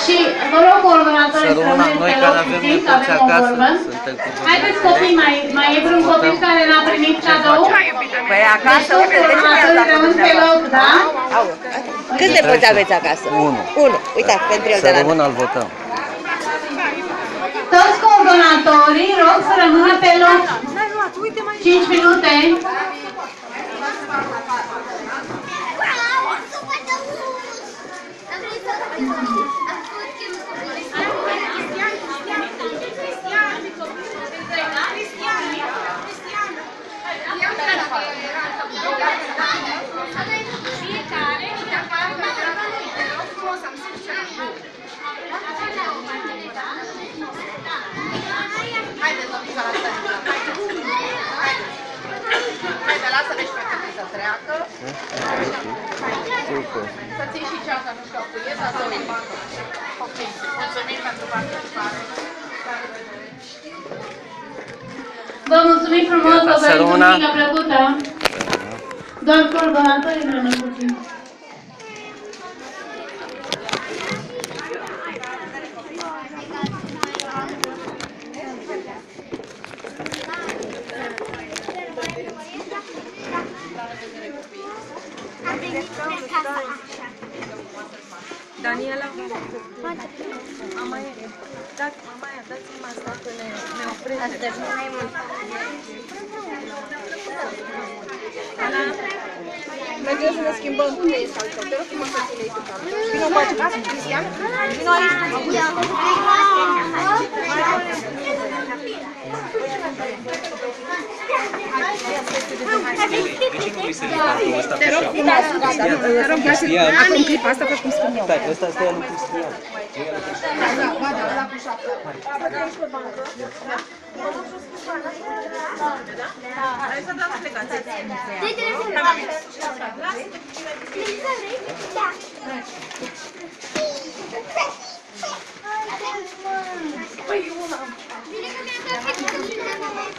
Și vă rog, coordonatorii, Să să rămână rămâneți noi pe care loc avem puțin, să nepoți avem o acasă, vorbă. suntem cu Haideți copii, mai, mai e vreun copil care n-a primit cadou? Păi acasă, Deci uite, de ce mi-ați coordonatorii dat rămân pe loc, da? Au. Câți nepoți aveți acasă? Unu. Unu. Uitați, pentru el Să de la rămână, îl votăm. Toți coordonatorii rog să rămână pe loc. 5 minute. Haide, domnișoara, să Haide, lasă-le și pe copii să treacă. Super. Să ții și ceața, nu știu, cu el, dar să o facă. Ok, mulțumim pentru participare. Vă mulțumim frumos, Gata, vă să dorim o rămână. mică plăcută. Doar coordonatorii rămân puțin. Daniela, Amaia, dați, Amaia, dați-mi asta că ne, ne oprește. Astăzi nu mai mult. Ana, mergem să ne schimbăm cu ei sau te rog frumos să ți le iei tu Vino cu acest Cristian, vino aici. De ce nu vrei să le faci ăsta pe șapte? Te rog, ia și acum clipa asta pe cum spun eu. Stai, ăsta stai alu cum spun eu. Da, ba da, ăla cu șapte. Hai să dăm plecați. Te trebuie să Da. Păi eu am. Bine că 頑張れ!